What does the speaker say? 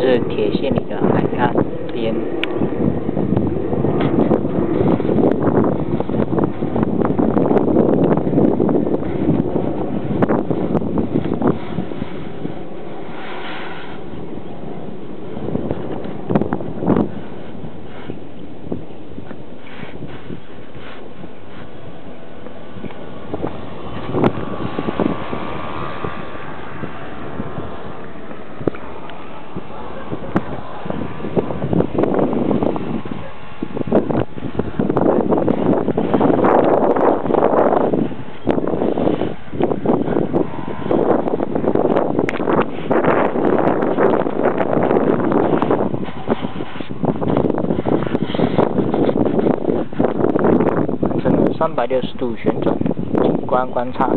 是铁线里的海滩。三百六十度旋转，景观观察。